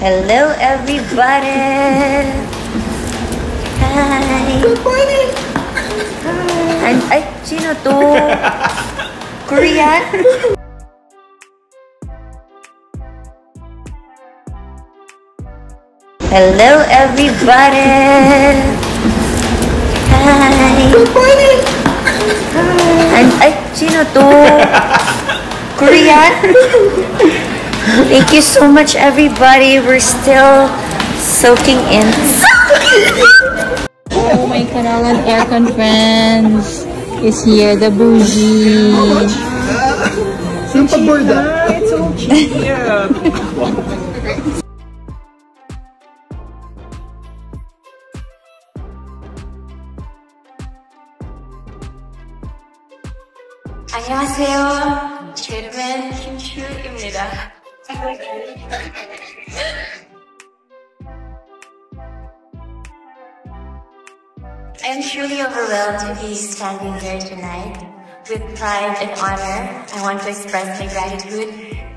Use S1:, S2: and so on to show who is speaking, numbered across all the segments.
S1: Hello, everybody. Hi.
S2: Good morning!
S1: Ay, ay, sino to? Korean? Hello, everybody. Hi.
S2: Good morning!
S1: Ay, ay, sino to? Korean? Thank you so much, everybody. We're still soaking in.
S3: Oh, my Kanalan Aircon friends is here, the bougie.
S2: Sino pa borda? It's so cute!
S4: 안녕하세요. 제르멘 김슈입니다. I am truly overwhelmed to be standing here tonight. With pride and honor, I want to express my gratitude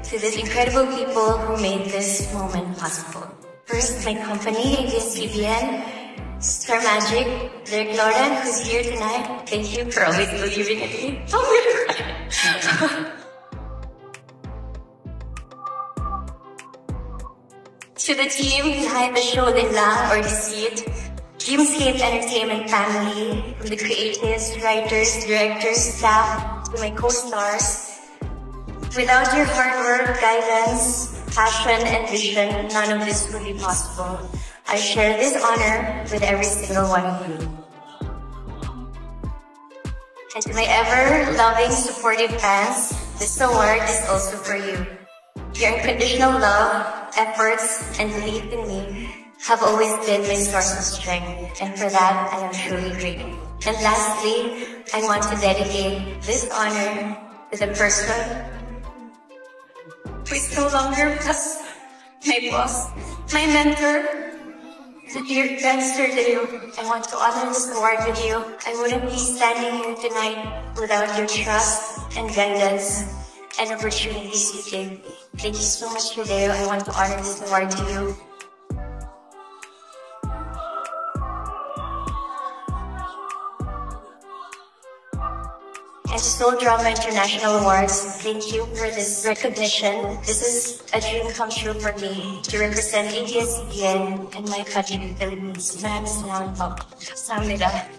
S4: to these incredible people who made this moment possible. First, my company, ABS-CBN, Star Magic, Direk Lauren, who's here tonight. Thank you for always believing in me. to the team behind the show Nila or Deceit, Dreamscape Entertainment family, from the creatives, writers, directors, staff, to my co-stars. Without your hard work, guidance, passion, and vision, none of this would be possible. I share this honor with every single one of you. And to my ever-loving, supportive fans, this award is also for you. Your unconditional love, efforts, and belief in me have always been my source of strength, and for that I am truly grateful. And lastly, I want to dedicate this honor to the person who is no longer just my boss, my mentor, the dear Dexter Dale. I want to honor this award with you. I wouldn't be standing here tonight without your trust and guidance and opportunities you gave me. Thank you so much, Hideo. I want to honor this award to you. And Seoul Drama International Awards, thank you for this recognition. This is a dream come true for me to represent ABS-CBN and my country, the Philippines. Maraming salamat po. Samnida.